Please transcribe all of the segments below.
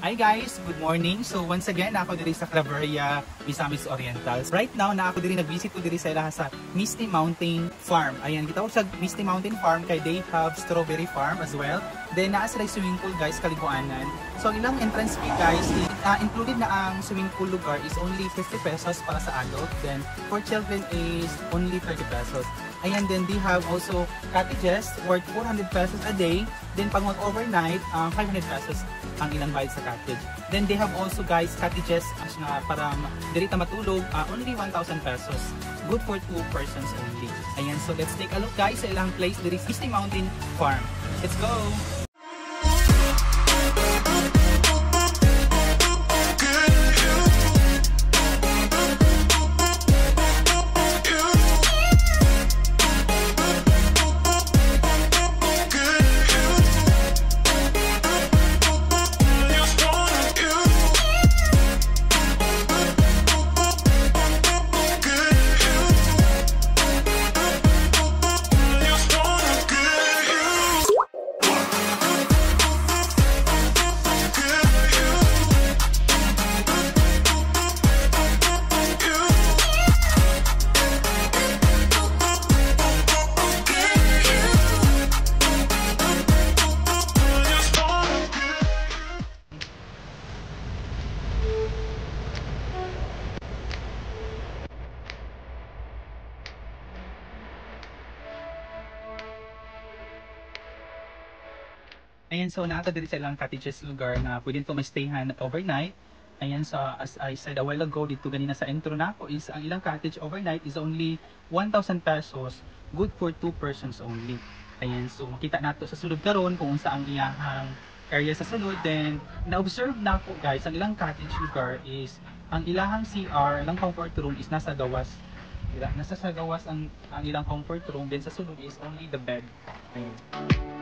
Hi guys, good morning. So once again, ako diri sa Claveria, Misamis Orientals. Right now, na ako diri nag-visit ko diri sa ilaha sa Misty Mountain Farm. Ayan, kita ko sa Misty Mountain Farm kay they have strawberry farm as well. Then naa sila swimming pool guys, kaliguanan. So ang ilang entrance fee guys, uh, included na ang swimming pool lugar is only 50 pesos para sa adult. Then for children is only 30 pesos. Ayan, then they have also cottages worth 400 pesos a day. Then pag mag-overnight, um, 500 pesos ang ilang bayad sa cottage. Then they have also guys cottages as na para dirita matulog, uh, only 1,000 pesos. Good for two persons only. Ayan, so let's take a look guys sa ilang place sa Misty Mountain Farm. Let's go! Ayan, so naata diri sa ilang cottages lugar na pwedeng to ma-stayhan overnight. Ayan, so as I said a while ago, dito ganina sa intro na ako is ang ilang cottage overnight is only 1,000 pesos, good for two persons only. Ayan, so makita nato sa sulod karon kung unsa ang iyahang area sa sulod. Then, na-observe na ko guys, ang ilang cottage lugar is ang ilahang CR, ilang comfort room is nasa gawas. Nasa sa gawas ang, ang ilang comfort room, then sa sulod is only the bed. Ayan.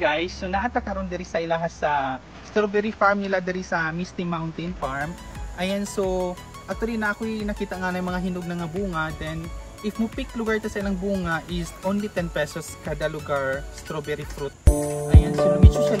Guys, so naata karon diri sa ilaha sa strawberry farm nila diri sa Misty Mountain Farm. Ayan so actually na ako'y nakita nga ng mga hinog na nga bunga then if mo pick lugar ta sa ilang bunga is only 10 pesos kada lugar strawberry fruit. Ayan so medyo siya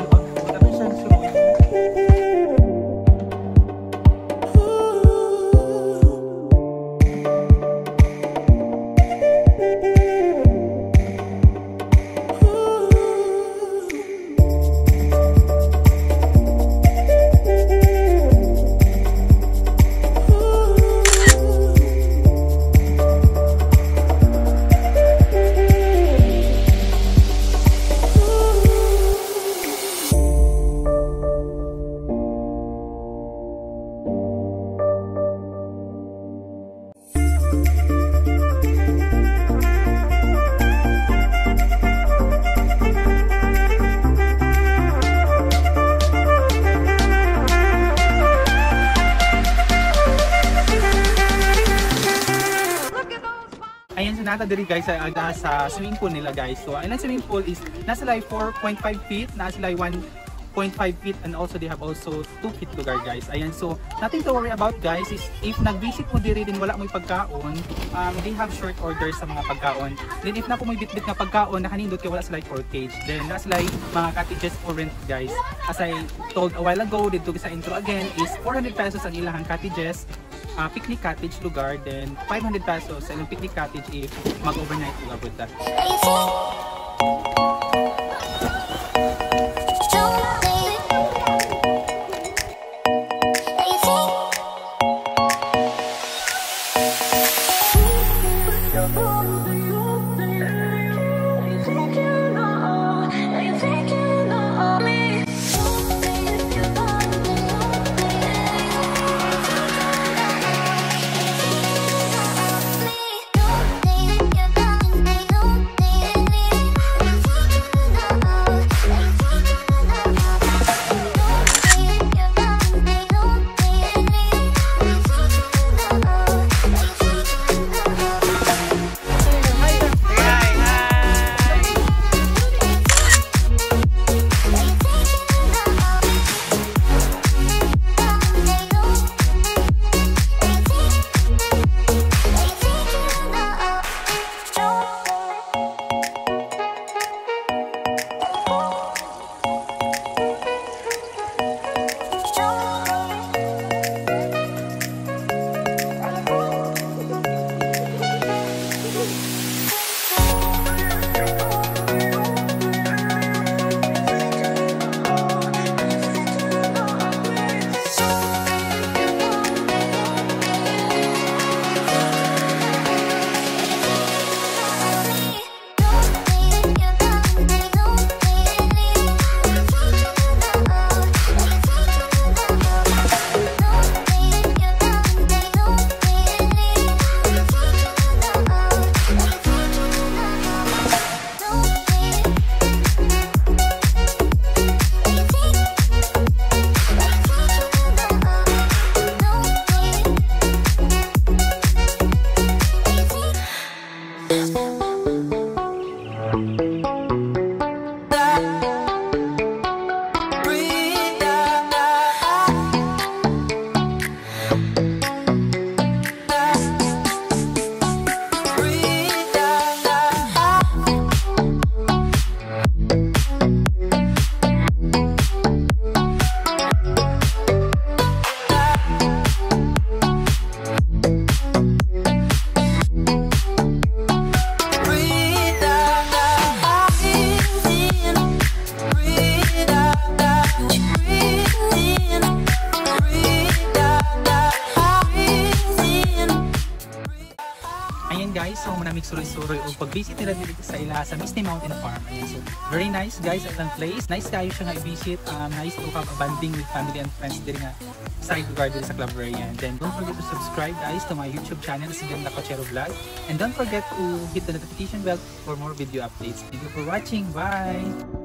Ayan si Nata diri guys ay uh, sa swimming pool nila guys. So, ayan ang swimming pool is nasa lay 4.5 feet, nasa lay 1 0.5 feet and also they have also 2 feet lugar guys. Ayan, so nothing to worry about guys is if nag-visit mo diri din wala mo'y pagkaon, um, they have short orders sa mga pagkaon. Then if na po may bitbit na pagkaon, nakanindot kay wala sila cortage. Then last like mga cottages for rent guys. As I told a while ago, dito sa intro again is 400 pesos ang ilahang cottages uh, picnic cottage lugar then 500 pesos sa ilang picnic cottage if mag-overnight ka abroad that. Ayan guys, so manamig suroy-suroy o pag-visit nila dito sa ila sa Misty Mountain Farm. So very nice guys at ang place. Nice kayo siya nga i-visit. Um, nice to have a bonding with family and friends diri nga side garden sa Club Area. And then don't forget to subscribe guys to my YouTube channel, si Ganda Cochero Vlog. And don't forget to hit the notification bell for more video updates. Thank you for watching. Bye!